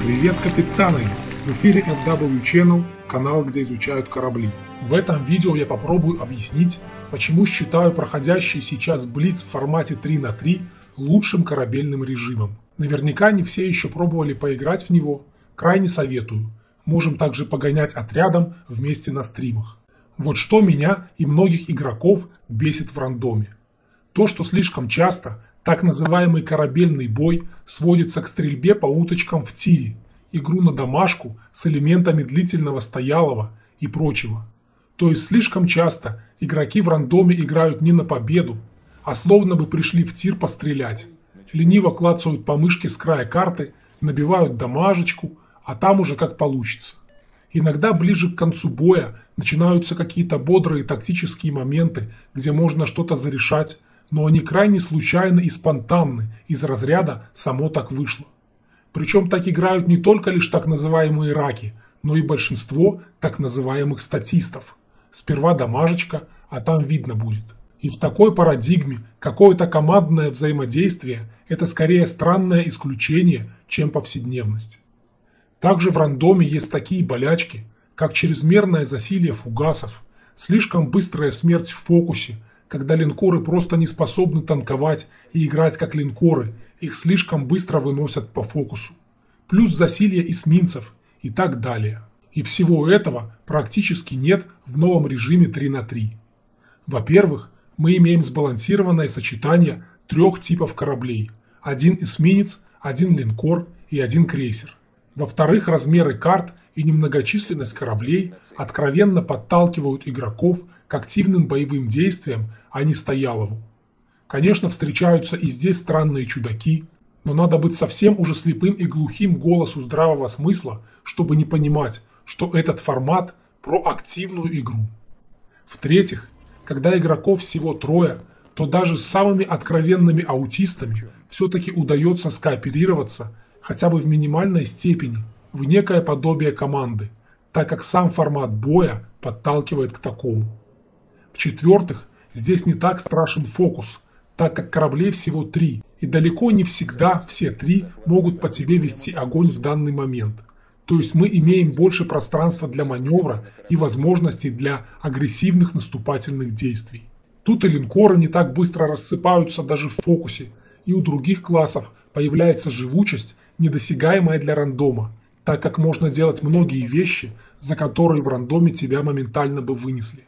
Привет, капитаны! В эфире FW Channel, канал, где изучают корабли. В этом видео я попробую объяснить, почему считаю проходящий сейчас Блиц в формате 3 на 3 лучшим корабельным режимом. Наверняка не все еще пробовали поиграть в него, крайне советую. Можем также погонять отрядом вместе на стримах. Вот что меня и многих игроков бесит в рандоме. То, что слишком часто так называемый корабельный бой сводится к стрельбе по уточкам в тире, игру на домашку с элементами длительного стоялого и прочего. То есть слишком часто игроки в рандоме играют не на победу, а словно бы пришли в тир пострелять. Лениво клацают по мышке с края карты, набивают дамажечку, а там уже как получится. Иногда ближе к концу боя начинаются какие-то бодрые тактические моменты, где можно что-то зарешать, но они крайне случайны и спонтанны, из разряда «само так вышло». Причем так играют не только лишь так называемые раки, но и большинство так называемых статистов. Сперва дамажечка, а там видно будет. И в такой парадигме какое-то командное взаимодействие – это скорее странное исключение, чем повседневность. Также в рандоме есть такие болячки, как чрезмерное засилие фугасов, слишком быстрая смерть в фокусе, когда линкоры просто не способны танковать и играть как линкоры, их слишком быстро выносят по фокусу. Плюс засилие эсминцев и так далее. И всего этого практически нет в новом режиме 3 на 3. Во-первых, мы имеем сбалансированное сочетание трех типов кораблей. Один эсминец, один линкор и один крейсер. Во-вторых, размеры карт и немногочисленность кораблей откровенно подталкивают игроков к активным боевым действиям, а не стоялову. Конечно, встречаются и здесь странные чудаки, но надо быть совсем уже слепым и глухим голосу здравого смысла, чтобы не понимать, что этот формат про активную игру. В-третьих, когда игроков всего трое, то даже с самыми откровенными аутистами все-таки удается скооперироваться хотя бы в минимальной степени, в некое подобие команды, так как сам формат боя подталкивает к такому. В-четвертых, здесь не так страшен фокус, так как кораблей всего три, и далеко не всегда все три могут по тебе вести огонь в данный момент. То есть мы имеем больше пространства для маневра и возможностей для агрессивных наступательных действий. Тут и линкоры не так быстро рассыпаются даже в фокусе, и у других классов появляется живучесть, недосягаемая для рандома, так как можно делать многие вещи, за которые в рандоме тебя моментально бы вынесли.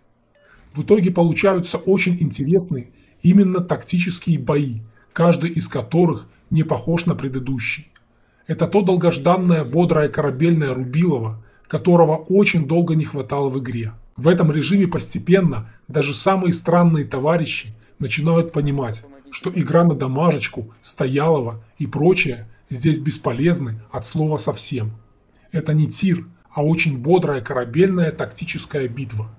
В итоге получаются очень интересные именно тактические бои, каждый из которых не похож на предыдущий. Это то долгожданное бодрое корабельное Рубилово, которого очень долго не хватало в игре. В этом режиме постепенно даже самые странные товарищи начинают понимать, что игра на домашечку, стоялова и прочее здесь бесполезны от слова совсем. Это не тир, а очень бодрая корабельная тактическая битва.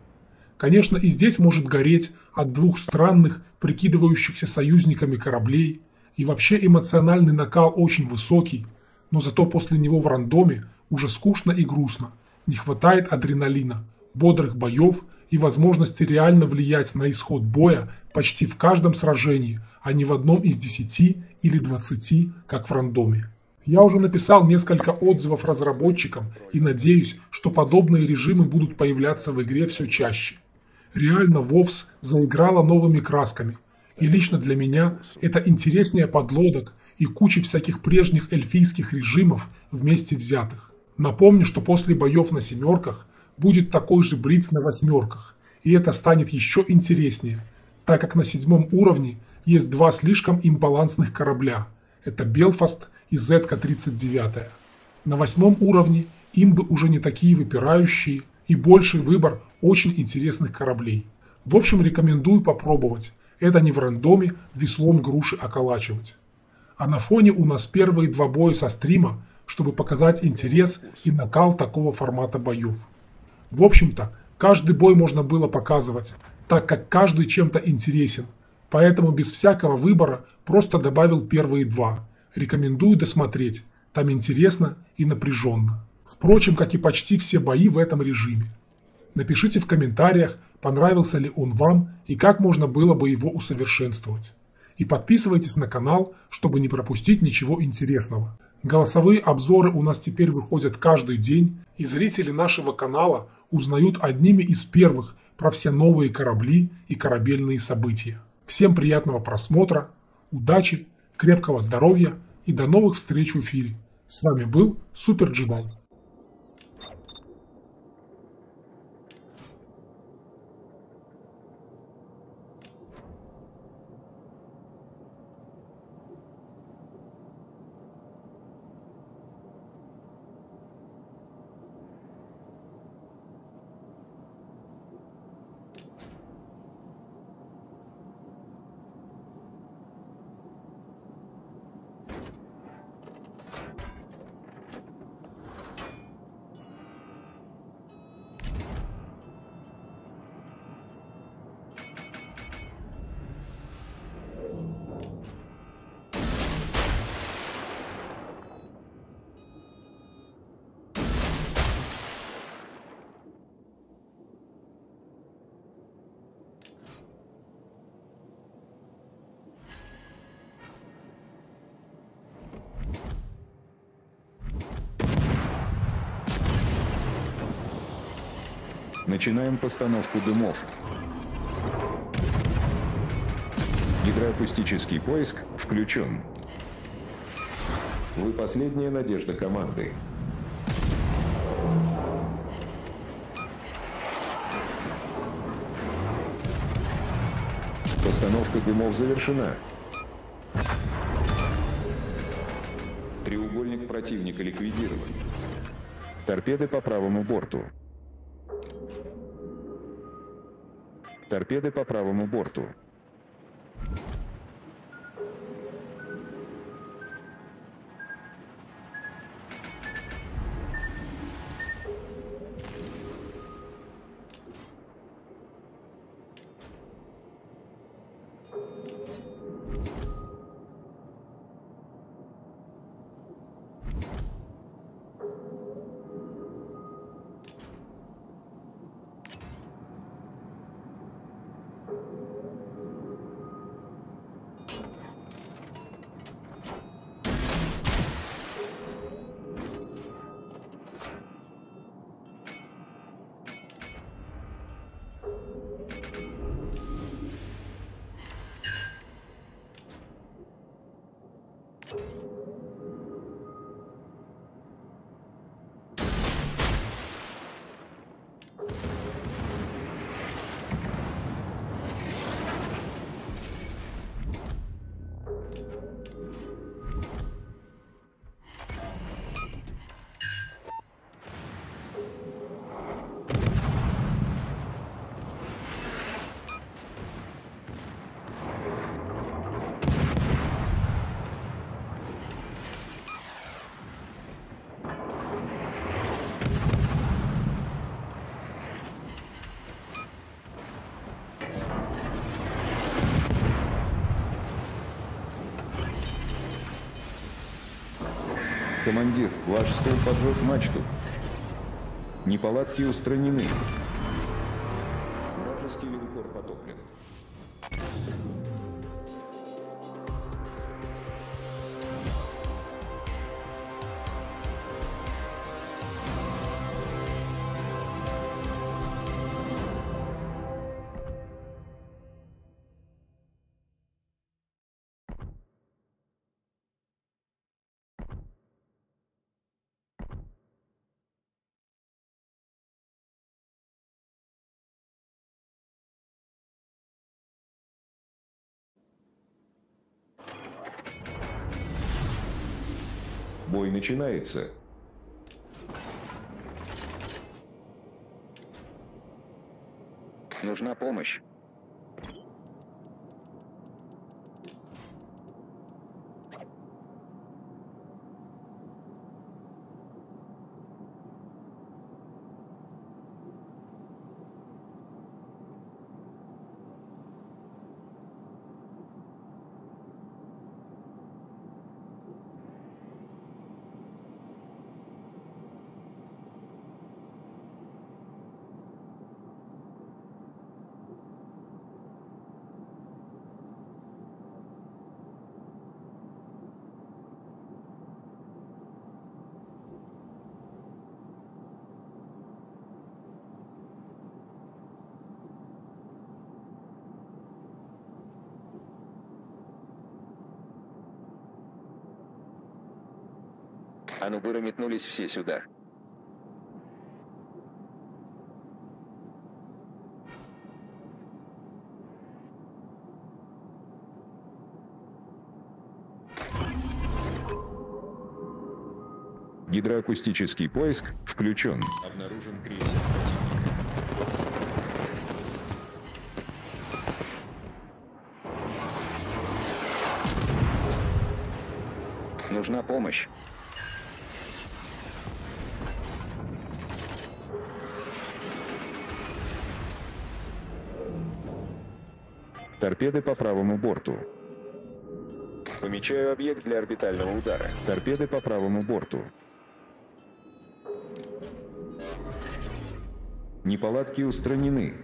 Конечно, и здесь может гореть от двух странных, прикидывающихся союзниками кораблей, и вообще эмоциональный накал очень высокий, но зато после него в рандоме уже скучно и грустно, не хватает адреналина, бодрых боев и возможности реально влиять на исход боя почти в каждом сражении, а не в одном из 10 или 20, как в рандоме. Я уже написал несколько отзывов разработчикам и надеюсь, что подобные режимы будут появляться в игре все чаще. Реально Вовс заиграла новыми красками, и лично для меня это интереснее подлодок и кучи всяких прежних эльфийских режимов вместе взятых. Напомню, что после боев на семерках будет такой же Блиц на восьмерках, и это станет еще интереснее, так как на седьмом уровне есть два слишком имбалансных корабля. Это Белфаст и Зетка-39. На восьмом уровне имбы уже не такие выпирающие и больший выбор очень интересных кораблей. В общем, рекомендую попробовать. Это не в рандоме веслом груши околачивать. А на фоне у нас первые два боя со стрима, чтобы показать интерес и накал такого формата боев. В общем-то, каждый бой можно было показывать, так как каждый чем-то интересен, поэтому без всякого выбора просто добавил первые два. Рекомендую досмотреть, там интересно и напряженно. Впрочем, как и почти все бои в этом режиме. Напишите в комментариях, понравился ли он вам и как можно было бы его усовершенствовать. И подписывайтесь на канал, чтобы не пропустить ничего интересного. Голосовые обзоры у нас теперь выходят каждый день, и зрители нашего канала узнают одними из первых про все новые корабли и корабельные события. Всем приятного просмотра, удачи, крепкого здоровья и до новых встреч в эфире. С вами был Супер Джедай. Начинаем постановку дымов. Гидроакустический поиск включен. Вы последняя надежда команды. Постановка дымов завершена. Треугольник противника ликвидирован. Торпеды по правому борту. Торпеды по правому борту. Командир, ваш стол поджег мачту. Неполадки устранены. Вражеский линкор потоплен. Бой начинается. Нужна помощь. Анубыры метнулись все сюда. Гидроакустический поиск включен. Обнаружен крейсер противника. Нужна помощь. Торпеды по правому борту. Помечаю объект для орбитального удара. Торпеды по правому борту. Неполадки устранены.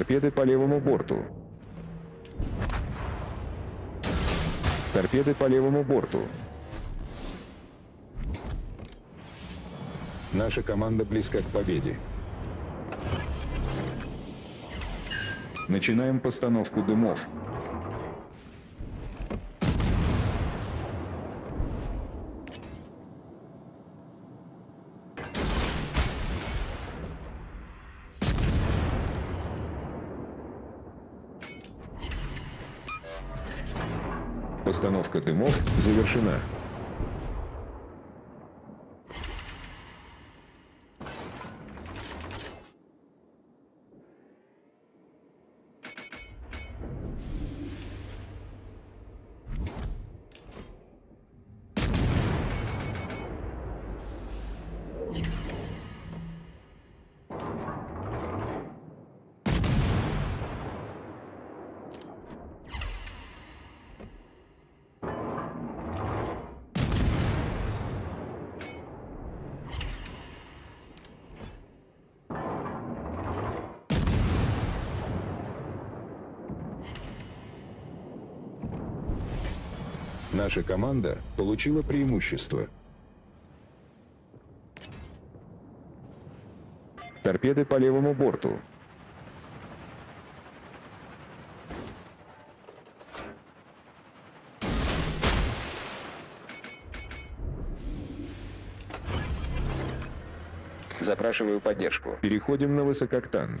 Торпеды по левому борту. Торпеды по левому борту. Наша команда близка к победе. Начинаем постановку дымов. Постановка дымов завершена. Наша команда получила преимущество. Торпеды по левому борту. Запрашиваю поддержку. Переходим на высококтан.